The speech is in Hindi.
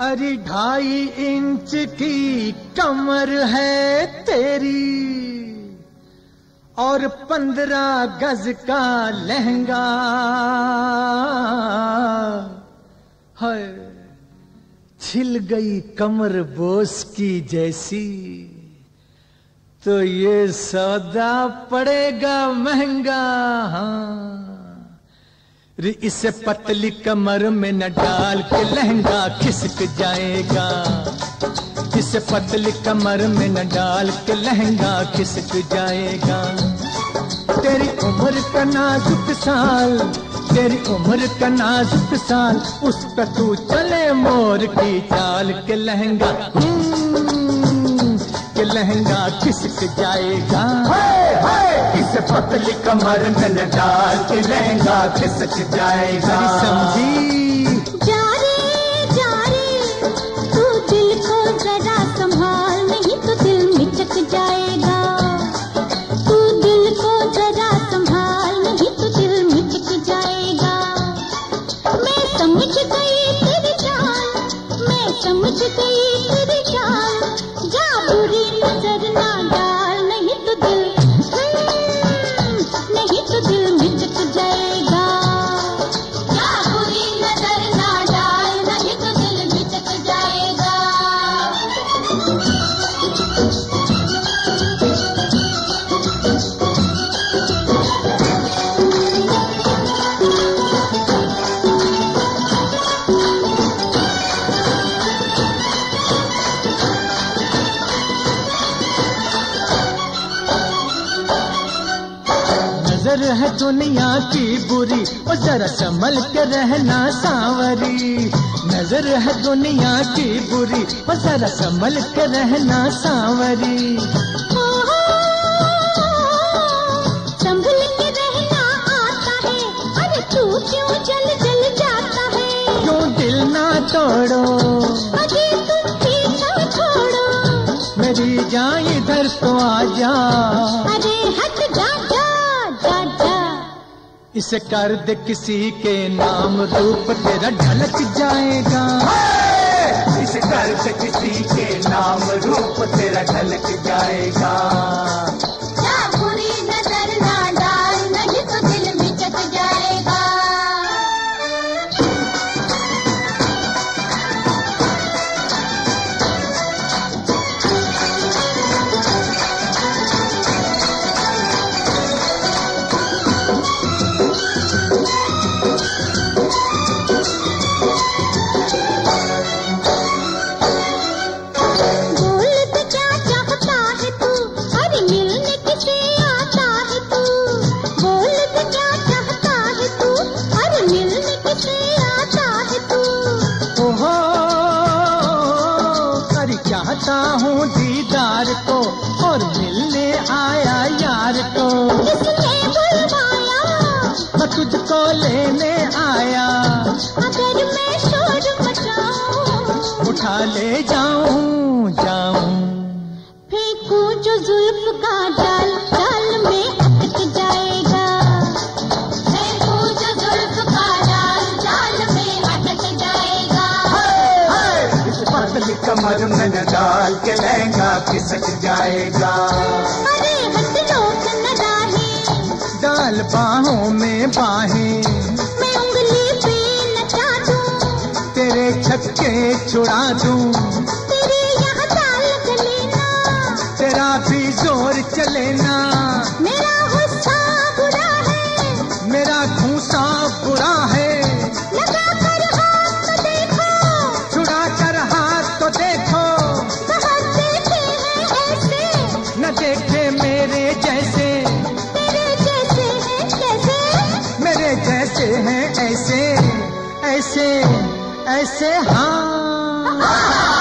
अरे ढाई इंच की कमर है तेरी, और पंद्रह गज का लहंगा है। छिल गई कमर बोस की जैसी तो ये सौदा पड़ेगा महँगा हाँ। इसे पतली कमर में न डाल के लहंगा खिसक जाएगा। इसे पतली कमर में न डाल के लहंगा खिसक जाएगा। तेरी उम्र का नाजुक साल तेरी उम्र का नाजुक साल उस पर तू चले मोर की चाल के लहंगा हम्म, के लहंगा खिसक जाएगा। पतली कमर में डाल के लहंगा खिसक जाएगा। समझी। खबर है दुनिया की बुरी ओ जरा संभल के रहना सांवरी। नज़र है दुनिया की बुरी ओ जरा संभल के रहना सांवरी। संभल जाता है? क्यों तोड़ो? तुम पीछा छोड़ो। मेरी जाए इधर तो आ जा। अरे इसे कर दे किसी के नाम रूप तेरा ढलक जाएगा। इस कर दे किसी के नाम रूप तेरा ढलक जाएगा। को और मिलने आया यार को। मैं तुझको लेने आया। अगर मैं शोर मचाऊं उठा ले जाऊँ जाऊँ। फेंकू जो जुल्फ का लहंगा खिसक जाएगा। अरे न डाल बाहों में बाहें। मैं उंगली पे नचा दूँ। तेरे छक्के छुड़ा दूँ। तेरे यहाँ चाल चले ना। तेरा भी ज़ोर चले ना। मेरा ऐसे ऐसे हाँ।